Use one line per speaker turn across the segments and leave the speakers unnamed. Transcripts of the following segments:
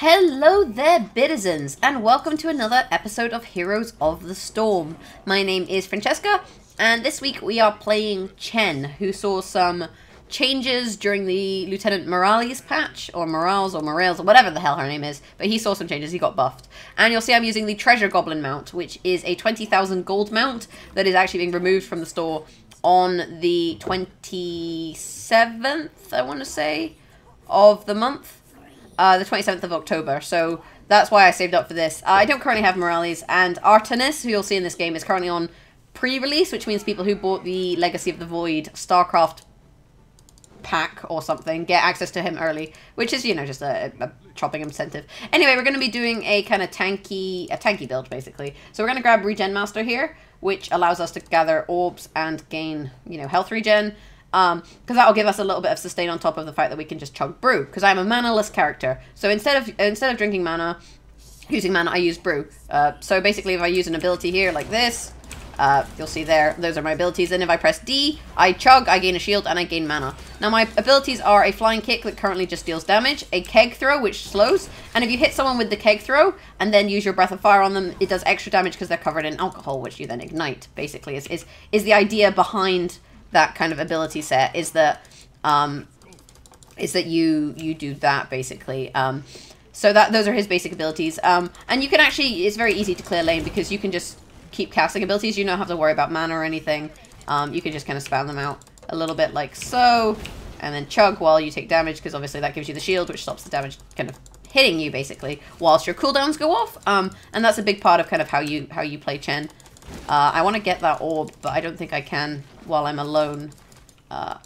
Hello there, Bitizens, and welcome to another episode of Heroes of the Storm. My name is Francesca, and this week we are playing Chen, who saw some changes during the Lieutenant Morales patch, or Morales, or Morales, or whatever the hell her name is, but he saw some changes, he got buffed. And you'll see I'm using the Treasure Goblin mount, which is a 20,000 gold mount that is actually being removed from the store on the 27th, I want to say, of the month. Uh, the 27th of October, so that's why I saved up for this. I don't currently have Morales, and Artanis, who you'll see in this game, is currently on pre-release, which means people who bought the Legacy of the Void StarCraft pack or something get access to him early, which is, you know, just a, a chopping incentive. Anyway, we're going to be doing a kind of tanky, a tanky build, basically. So we're going to grab Regen Master here, which allows us to gather orbs and gain, you know, health regen. Um, because that'll give us a little bit of sustain on top of the fact that we can just chug brew. Because I'm a manaless character, so instead of instead of drinking mana, using mana, I use brew. Uh, so basically, if I use an ability here like this, uh, you'll see there, those are my abilities. And if I press D, I chug, I gain a shield, and I gain mana. Now my abilities are a flying kick that currently just deals damage, a keg throw which slows, and if you hit someone with the keg throw and then use your breath of fire on them, it does extra damage because they're covered in alcohol, which you then ignite. Basically, is is is the idea behind that kind of ability set is that um, is that you you do that basically. Um, so that those are his basic abilities. Um, and you can actually it's very easy to clear lane because you can just keep casting abilities. You don't have to worry about mana or anything. Um, you can just kind of spam them out a little bit like so, and then chug while you take damage because obviously that gives you the shield, which stops the damage kind of hitting you basically whilst your cooldowns go off. Um, and that's a big part of kind of how you how you play Chen. Uh, I want to get that orb, but I don't think I can while I'm alone. Uh,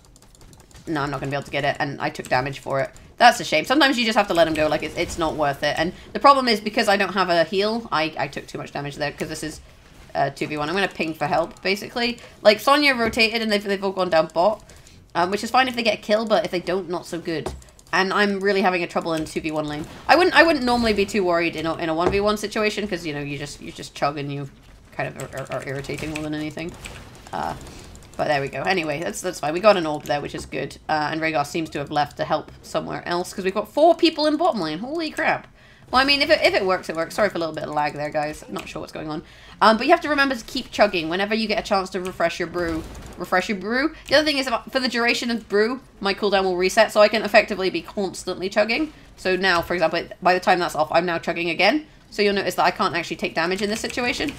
no, I'm not going to be able to get it, and I took damage for it. That's a shame. Sometimes you just have to let him go, like, it's, it's not worth it. And the problem is, because I don't have a heal, I, I took too much damage there, because this is uh, 2v1. I'm going to ping for help, basically. Like, Sonya rotated, and they've, they've all gone down bot, um, which is fine if they get a kill, but if they don't, not so good. And I'm really having a trouble in 2v1 lane. I wouldn't I wouldn't normally be too worried in a, in a 1v1 situation, because, you know, you just, you just chug and you kind of are, are irritating more than anything. Uh, but there we go. Anyway, that's that's fine. We got an orb there, which is good. Uh, and Rehgar seems to have left to help somewhere else, because we've got four people in bottom lane. Holy crap. Well, I mean, if it, if it works, it works. Sorry for a little bit of lag there, guys. Not sure what's going on. Um, but you have to remember to keep chugging whenever you get a chance to refresh your brew. Refresh your brew. The other thing is, for the duration of brew, my cooldown will reset, so I can effectively be constantly chugging. So now, for example, by the time that's off, I'm now chugging again. So you'll notice that I can't actually take damage in this situation.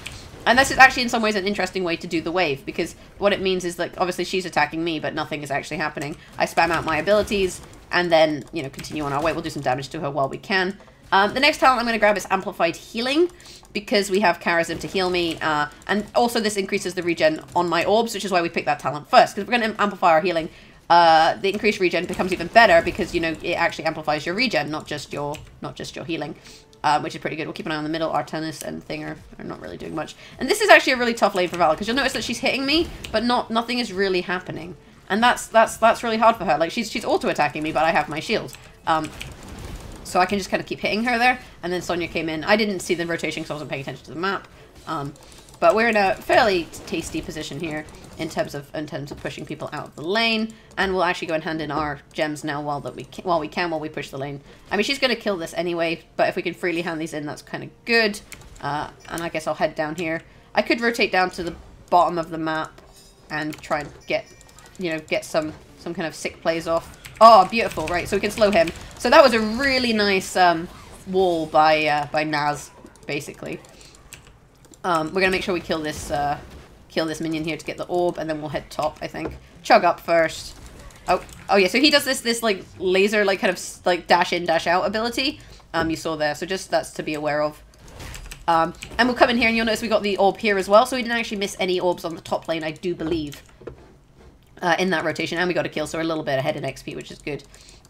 And this is actually in some ways an interesting way to do the wave, because what it means is like, obviously she's attacking me, but nothing is actually happening. I spam out my abilities, and then, you know, continue on our way. We'll do some damage to her while we can. Um, the next talent I'm going to grab is Amplified Healing, because we have Kharazim to heal me, uh, and also this increases the regen on my orbs, which is why we picked that talent first, because we're going to amplify our healing. Uh, the increased regen becomes even better because, you know, it actually amplifies your regen, not just your, not just your healing um, which is pretty good. We'll keep an eye on the middle. Artanis and Thing are, are not really doing much. And this is actually a really tough lane for Valla, because you'll notice that she's hitting me, but not nothing is really happening. And that's that's that's really hard for her. Like, she's, she's auto-attacking me, but I have my shield. Um, so I can just kind of keep hitting her there. And then Sonya came in. I didn't see the rotation because I wasn't paying attention to the map. Um, but we're in a fairly tasty position here in terms of in terms of pushing people out of the lane, and we'll actually go and hand in our gems now while that we can, while we can while we push the lane. I mean, she's going to kill this anyway, but if we can freely hand these in, that's kind of good. Uh, and I guess I'll head down here. I could rotate down to the bottom of the map and try and get, you know, get some some kind of sick plays off. Oh, beautiful! Right, so we can slow him. So that was a really nice um, wall by uh, by Naz, basically. Um, we're gonna make sure we kill this uh, kill this minion here to get the orb, and then we'll head top, I think. Chug up first. Oh, oh yeah, so he does this, this like, laser, like, kind of, like, dash in, dash out ability. Um, you saw there, so just that's to be aware of. Um, and we'll come in here, and you'll notice we got the orb here as well, so we didn't actually miss any orbs on the top lane, I do believe. Uh, in that rotation, and we got a kill, so we're a little bit ahead in XP, which is good.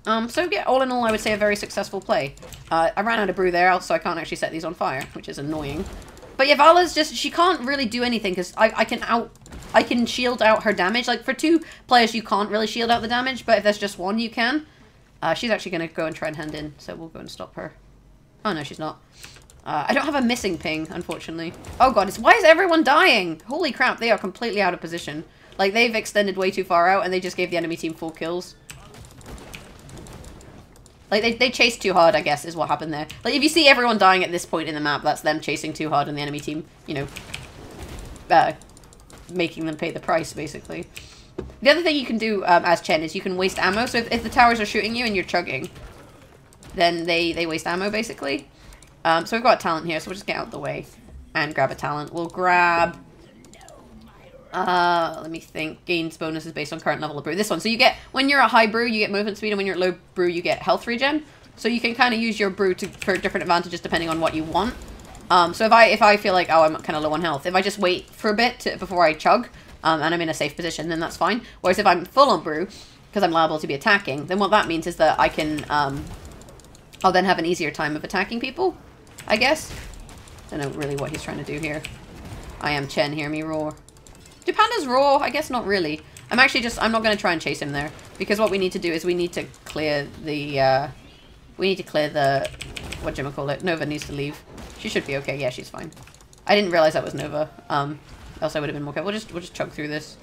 Um, so yeah, all in all, I would say a very successful play. Uh, I ran out of brew there, so I can't actually set these on fire, which is annoying. But yeah, Valla's just, she can't really do anything because I, I can out, I can shield out her damage. Like for two players, you can't really shield out the damage, but if there's just one, you can. Uh, she's actually going to go and try and hand in, so we'll go and stop her. Oh no, she's not. Uh, I don't have a missing ping, unfortunately. Oh god, it's, why is everyone dying? Holy crap, they are completely out of position. Like, they've extended way too far out, and they just gave the enemy team four kills. Like, they, they chased too hard, I guess, is what happened there. Like, if you see everyone dying at this point in the map, that's them chasing too hard and the enemy team, you know, uh, making them pay the price, basically. The other thing you can do um, as Chen is you can waste ammo. So if, if, the towers are shooting you and you're chugging, then they, they waste ammo, basically. Um, so we've got talent here, so we'll just get out of the way and grab a talent. We'll grab... Uh, let me think. Gains bonuses based on current level of brew. This one. So you get, when you're a high brew, you get movement speed, and when you're at low brew, you get health regen. So you can kind of use your brew to, for different advantages depending on what you want. Um, so if I if I feel like, oh, I'm kind of low on health, if I just wait for a bit to, before I chug, um, and I'm in a safe position, then that's fine. Whereas if I'm full on brew, because I'm liable to be attacking, then what that means is that I can, um, I'll then have an easier time of attacking people, I guess. I don't know really what he's trying to do here. I am Chen, hear me roar. Do pandas roar? I guess not really. I'm actually just, I'm not going to try and chase him there. Because what we need to do is we need to clear the, uh, we need to clear the, what you call it? Nova needs to leave. She should be okay. Yeah, she's fine. I didn't realize that was Nova. Um, else I would have been more careful. We'll just, we'll just chug through this.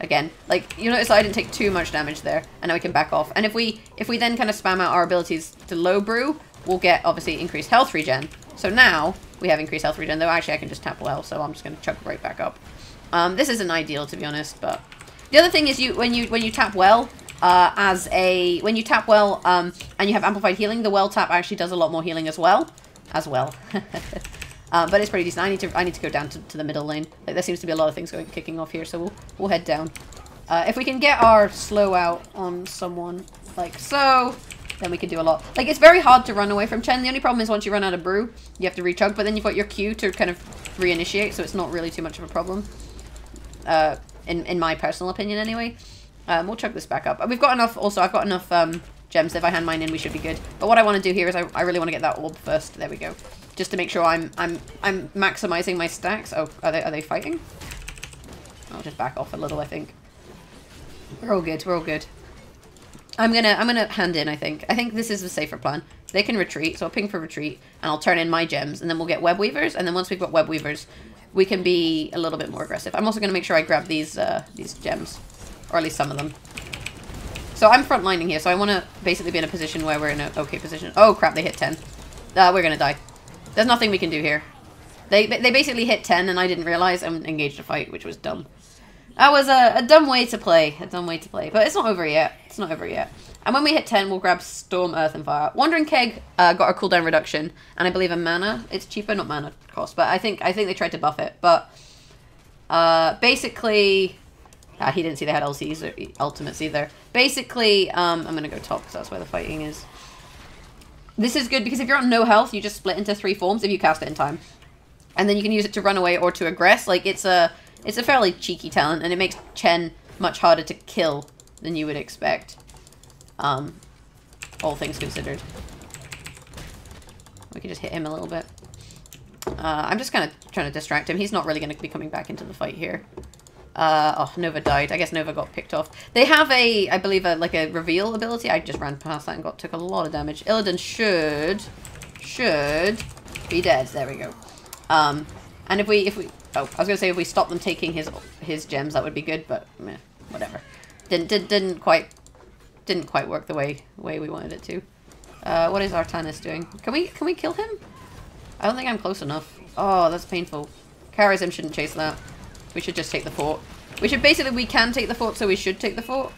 Again, like, you notice I didn't take too much damage there. And now we can back off. And if we, if we then kind of spam out our abilities to low brew, we'll get, obviously, increased health regen. So now, we have increased health regen. Though, actually, I can just tap well, so I'm just going to chug right back up. Um, this isn't ideal, to be honest, but... The other thing is you when you when you tap well, uh, as a when you tap well um, and you have amplified healing, the well tap actually does a lot more healing as well, as well. uh, but it's pretty decent. I need to I need to go down to, to, the middle lane. Like there seems to be a lot of things going kicking off here, so we'll we'll head down. Uh, if we can get our slow out on someone like so, then we can do a lot. Like it's very hard to run away from Chen. The only problem is once you run out of brew, you have to rechug, but then you've got your Q to kind of reinitiate, so it's not really too much of a problem. Uh, in in my personal opinion, anyway. Um, we'll chug this back up. We've got enough, also, I've got enough um, gems. If I hand mine in, we should be good. But what I want to do here is I, I really want to get that orb first. There we go. Just to make sure I'm I'm I'm maximizing my stacks. Oh, are they are they fighting? I'll just back off a little, I think. We're all good. We're all good. I'm gonna I'm gonna hand in. I think I think this is the safer plan. They can retreat, so I'll ping for retreat, and I'll turn in my gems, and then we'll get web weavers, and then once we've got web weavers, we can be a little bit more aggressive. I'm also gonna make sure I grab these uh, these gems, or at least some of them. So I'm frontlining here, so I want to basically be in a position where we're in an okay position. Oh crap, they hit 10. Uh, we're gonna die. There's nothing we can do here. They they basically hit 10, and I didn't realize and engaged a fight, which was dumb. That was a, a dumb way to play. A dumb way to play. But it's not over yet. It's not over yet. And when we hit 10, we'll grab Storm, Earth, and Fire. Wandering Keg uh, got a cooldown reduction, and I believe a mana. It's cheaper, not mana cost, but I think I think they tried to buff it. But uh, basically, ah, he didn't see they had LCs or ultimates either. Basically, um, I'm gonna go top because that's where the fighting is. This is good because if you're on no health, you just split into three forms if you cast it in time, and then you can use it to run away or to aggress. Like it's a it's a fairly cheeky talent, and it makes Chen much harder to kill than you would expect. Um, all things considered. We can just hit him a little bit. Uh, I'm just kind of trying to distract him. He's not really going to be coming back into the fight here. Uh, oh, Nova died. I guess Nova got picked off. They have a, I believe, a, like a reveal ability. I just ran past that and got took a lot of damage. Illidan should, should be dead. There we go. Um, and if we, if we, Oh, I was gonna say if we stop them taking his his gems, that would be good, but meh, whatever. Didn't did, not didn't quite didn't quite work the way way we wanted it to. Uh, what is Artanis doing? Can we can we kill him? I don't think I'm close enough. Oh, that's painful. Kharazim shouldn't chase that. We should just take the fort. We should basically we can take the fort, so we should take the fort.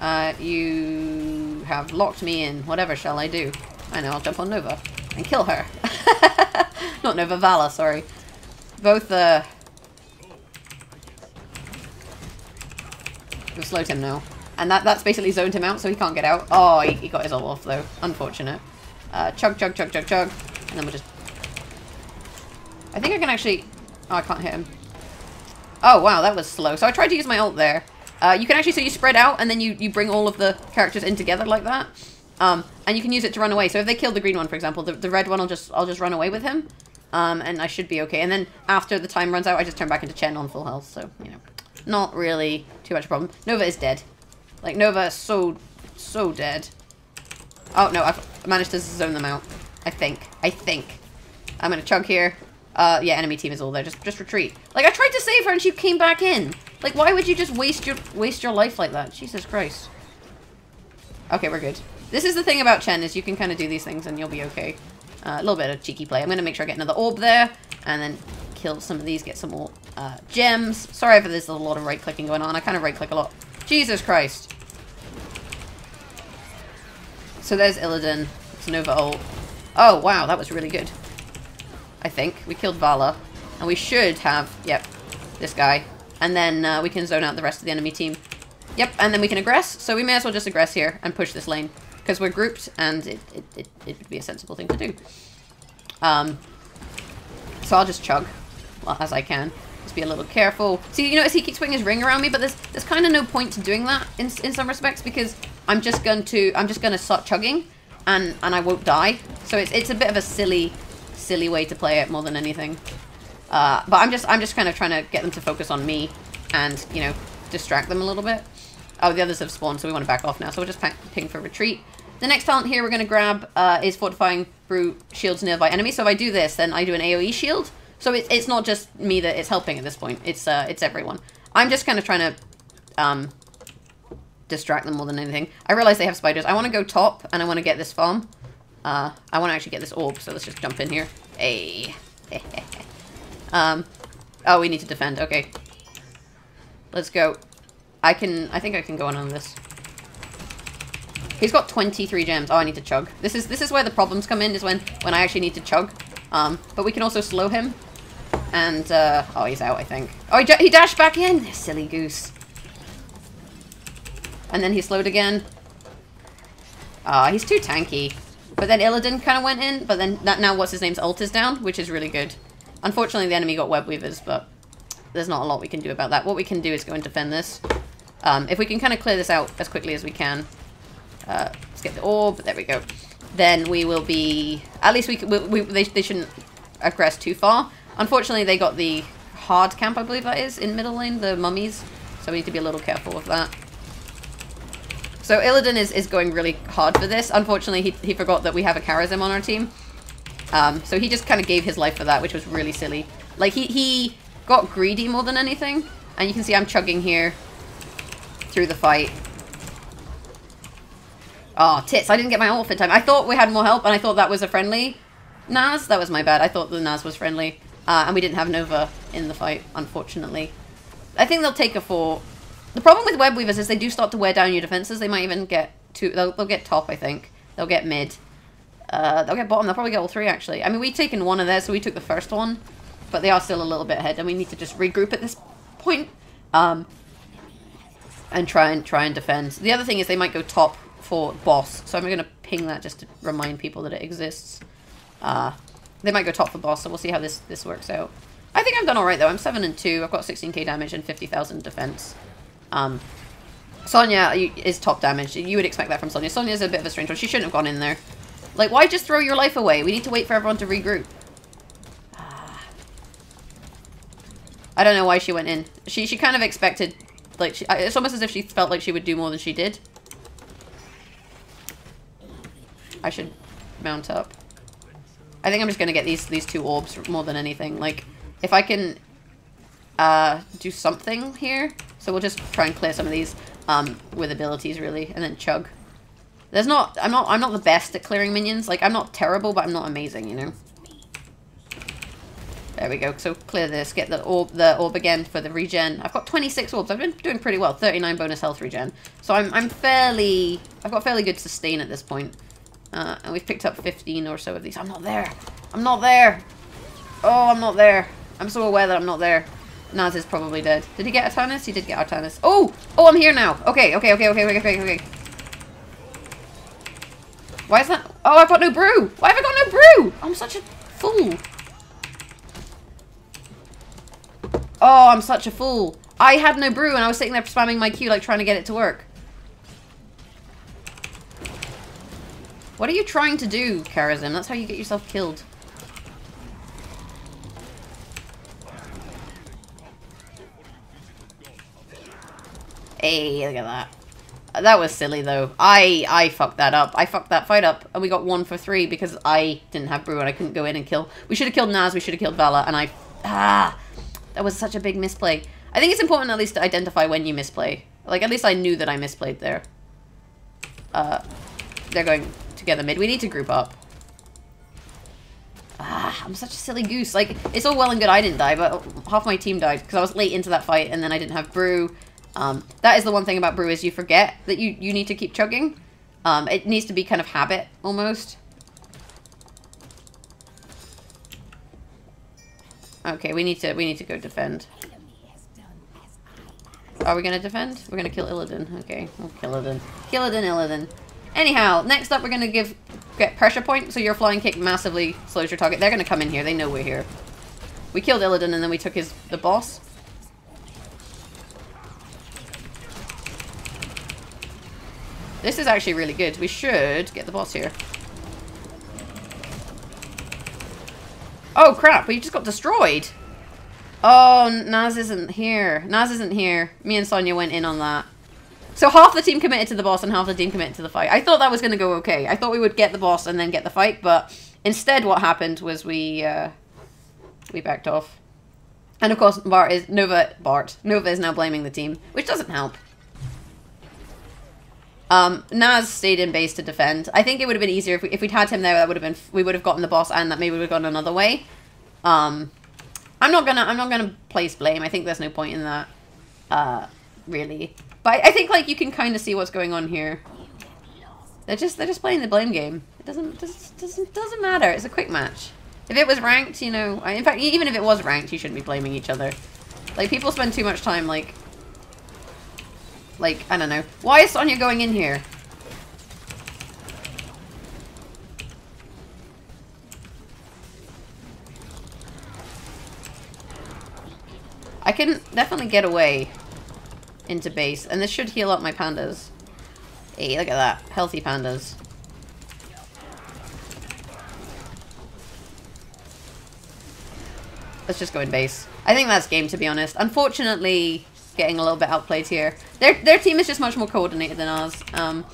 Uh, you have locked me in. Whatever shall I do? I know, I'll jump on Nova and kill her. Not Nova, Valla, sorry both, uh... We've slowed him now. And that, that's basically zoned him out, so he can't get out. Oh, he, he got his ult off, though. Unfortunate. Uh, chug, chug, chug, chug, chug. And then we'll just... I think I can actually... Oh, I can't hit him. Oh, wow, that was slow. So I tried to use my ult there. Uh, you can actually, so you spread out, and then you, you bring all of the characters in together like that. Um, and you can use it to run away. So if they kill the green one, for example, the, the red one will just, I'll just run away with him. Um, and I should be okay. And then after the time runs out, I just turn back into Chen on full health. So, you know, not really too much of a problem. Nova is dead. Like, Nova is so, so dead. Oh, no, I've managed to zone them out. I think. I think. I'm gonna chug here. Uh, yeah, enemy team is all there. Just, just retreat. Like, I tried to save her and she came back in. Like, why would you just waste your, waste your life like that? Jesus Christ. Okay, we're good. This is the thing about Chen, is you can kind of do these things and you'll be okay. Uh, a little bit of cheeky play. I'm to make sure I get another orb there, and then kill some of these, get some more uh, gems. Sorry if there's a lot of right-clicking going on. I kind of right-click a lot. Jesus Christ. So there's Illidan. It's Nova ult. Oh, wow, that was really good. I think. We killed Valla. And we should have, yep, this guy. And then uh, we can zone out the rest of the enemy team. Yep, and then we can aggress. So we may as well just aggress here and push this lane. Because we're grouped, and it, it, it, it, would be a sensible thing to do. Um, so I'll just chug as I can. Just be a little careful. See, you notice he keeps putting his ring around me, but there's there's kind of no point to doing that in, in some respects because I'm just going to I'm just going to start chugging, and and I won't die. So it's it's a bit of a silly silly way to play it more than anything. Uh, but I'm just I'm just kind of trying to get them to focus on me, and you know distract them a little bit. Oh, the others have spawned, so we want to back off now. So we'll just ping for retreat. The next talent here we're going to grab uh, is Fortifying Brew shields nearby enemies. So if I do this, then I do an AoE shield. So it's, it's not just me that it's helping at this point. It's uh, it's everyone. I'm just kind of trying to um, distract them more than anything. I realize they have spiders. I want to go top, and I want to get this farm. Uh, I want to actually get this orb, so let's just jump in here. Hey. um, oh, we need to defend. Okay. Let's go. I can, I think I can go on on this. He's got 23 gems. Oh, I need to chug. This is this is where the problems come in, is when, when I actually need to chug. Um, but we can also slow him. And, uh, oh, he's out, I think. Oh, he, he dashed back in! Silly goose. And then he slowed again. Ah, uh, he's too tanky. But then Illidan kind of went in, but then that, now what's his name's ult is down, which is really good. Unfortunately, the enemy got web weavers, but there's not a lot we can do about that. What we can do is go and defend this. Um, if we can kind of clear this out as quickly as we can. Uh, let's get the orb. There we go. Then we will be... At least we, we, we they, they shouldn't aggress too far. Unfortunately, they got the hard camp, I believe that is, in middle lane, the mummies. So we need to be a little careful with that. So Illidan is, is going really hard for this. Unfortunately, he, he forgot that we have a Kharazim on our team. Um, so he just kind of gave his life for that, which was really silly. Like, he, he got greedy more than anything. And you can see I'm chugging here through the fight. Oh, tits. I didn't get my in time. I thought we had more help, and I thought that was a friendly Naz. That was my bad. I thought the Naz was friendly. Uh, and we didn't have Nova in the fight, unfortunately. I think they'll take a four. The problem with Web Weavers is they do start to wear down your defenses. They might even get two. They'll, they'll get top, I think. They'll get mid. Uh, they'll get bottom. They'll probably get all three, actually. I mean, we've taken one of theirs, so we took the first one. But they are still a little bit ahead, and we need to just regroup at this point. Um, and try and try and defend. The other thing is they might go top for boss, so I'm going to ping that just to remind people that it exists. Uh, they might go top for boss, so we'll see how this this works out. I think I've done alright though. I'm 7 and 2. I've got 16k damage and 50,000 defense. Um, Sonya is top damage. You would expect that from Sonya. Sonya's a bit of a strange one. She shouldn't have gone in there. Like, why just throw your life away? We need to wait for everyone to regroup. I don't know why she went in. She she kind of expected like, she, it's almost as if she felt like she would do more than she did. I should mount up. I think I'm just gonna get these these two orbs more than anything. Like, if I can uh, do something here, so we'll just try and clear some of these um, with abilities, really, and then chug. There's not, I'm not, I'm not the best at clearing minions. Like, I'm not terrible, but I'm not amazing, you know. There we go. So clear this, get the orb, the orb again for the regen. I've got 26 orbs. I've been doing pretty well. 39 bonus health regen. So I'm, I'm fairly, I've got fairly good sustain at this point. Uh, and we've picked up 15 or so of these. I'm not there. I'm not there. Oh, I'm not there. I'm so aware that I'm not there. Naz is probably dead. Did he get Artanis? He did get Artanis. Oh! Oh, I'm here now. Okay, okay, okay, okay, okay, okay, okay. Why is that? Oh, I've got no brew. Why have I got no brew? I'm such a fool. Oh, I'm such a fool. I had no brew and I was sitting there spamming my Q like trying to get it to work. What are you trying to do, Kharazim? That's how you get yourself killed. Hey, look at that. That was silly, though. I I fucked that up. I fucked that fight up, and we got one for three because I didn't have brew and I couldn't go in and kill. We should have killed Naz, we should have killed Valla, and I... Ah! That was such a big misplay. I think it's important at least to identify when you misplay. Like, at least I knew that I misplayed there. Uh, they're going together mid. We need to group up. Ah, I'm such a silly goose. Like, it's all well and good I didn't die, but half my team died because I was late into that fight and then I didn't have brew. Um, that is the one thing about brew is you forget that you, you need to keep chugging. Um, it needs to be kind of habit, almost. Okay, we need to we need to go defend. Are we gonna defend? We're gonna kill Illidan. Okay, we'll kill Illidan. Kill Illidan, Illidan. Anyhow, next up we're gonna give get pressure point, so your flying kick massively slows your target. They're gonna come in here, they know we're here. We killed Illidan and then we took his the boss. This is actually really good. We should get the boss here. Oh crap, we just got destroyed. Oh, Naz isn't here. Naz isn't here. Me and Sonya went in on that. So half the team committed to the boss and half the team committed to the fight. I thought that was going to go okay. I thought we would get the boss and then get the fight, but instead what happened was we uh, we backed off. And of course, Bart is Nova. Bart Nova is now blaming the team, which doesn't help. Um, Naz stayed in base to defend. I think it would have been easier if, we, if we'd had him there. That would have been we would have gotten the boss, and that maybe we would have gone another way. Um, I'm not gonna I'm not gonna place blame. I think there's no point in that, uh, really. But I, think like you can kind of see what's going on here. They're just they're just playing the blame game. It doesn't doesn't doesn't, doesn't matter. It's a quick match. If it was ranked, you know, in fact, even if it was ranked, you shouldn't be blaming each other. Like people spend too much time like like, I don't know. Why is Sonya going in here? I can definitely get away into base. And this should heal up my pandas. Hey, look at that. Healthy pandas. Let's just go in base. I think that's game, to be honest. Unfortunately, getting a little bit outplayed here. Their their team is just much more coordinated than ours, um,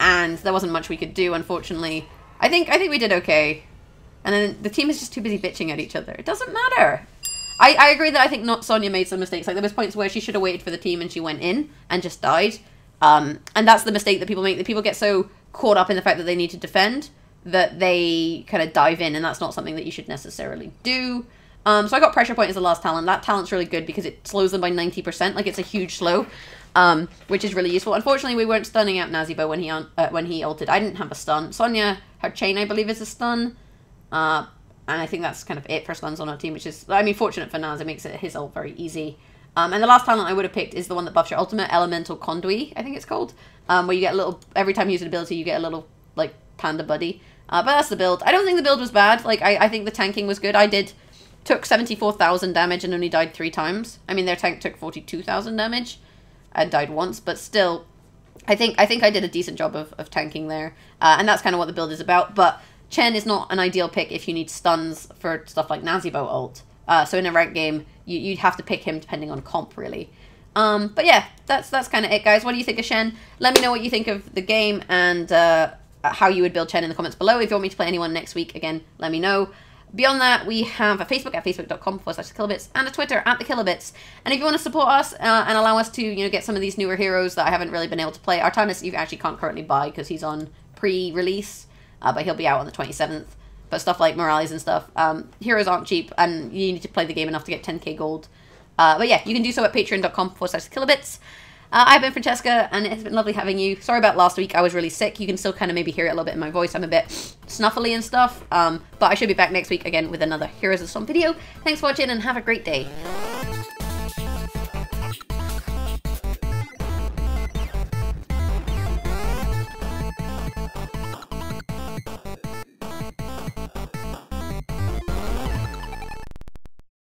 and there wasn't much we could do, unfortunately. I think I think we did okay, and then the team is just too busy bitching at each other. It doesn't matter. I, I agree that I think not Sonya made some mistakes. Like there was points where she should have waited for the team and she went in and just died. Um, and that's the mistake that people make. That people get so caught up in the fact that they need to defend that they kind of dive in, and that's not something that you should necessarily do. Um, so I got Pressure Point as the last talent. That talent's really good because it slows them by 90%. Like, it's a huge slow, um, which is really useful. Unfortunately, we weren't stunning out Nazeebo when he uh, when he ulted. I didn't have a stun. Sonya, her chain, I believe, is a stun. Uh, and I think that's kind of it for stuns on our team, which is, I mean, fortunate for Naz. It makes it his ult very easy. Um, and the last talent I would have picked is the one that buffs your ultimate, Elemental Conduit, I think it's called. Um, where you get a little, every time you use an ability, you get a little, like, panda buddy. Uh, but that's the build. I don't think the build was bad. Like, I, I think the tanking was good. I did took 74,000 damage and only died three times. I mean, their tank took 42,000 damage and died once, but still, I think I think I did a decent job of, of tanking there. Uh, and that's kind of what the build is about. But Chen is not an ideal pick if you need stuns for stuff like Nazeebo ult. Uh, so in a ranked game, you, you'd have to pick him depending on comp, really. Um, but yeah, that's that's kind of it, guys. What do you think of Chen? Let me know what you think of the game and uh, how you would build Chen in the comments below. If you want me to play anyone next week, again, let me know. Beyond that, we have a Facebook at facebook.com forward slash killerbits and a Twitter at the killerbits. And if you want to support us uh, and allow us to, you know, get some of these newer heroes that I haven't really been able to play, Artanis you actually can't currently buy because he's on pre-release, uh, but he'll be out on the 27th. But stuff like Morales and stuff, um, heroes aren't cheap, and you need to play the game enough to get 10k gold. Uh, but yeah, you can do so at patreon.com forward slash killerbits. Uh, I've been Francesca, and it's been lovely having you. Sorry about last week. I was really sick. You can still kind of maybe hear it a little bit in my voice. I'm a bit snuffly and stuff. Um, but I should be back next week again with another Heroes of Storm video. Thanks for watching, and have a great day.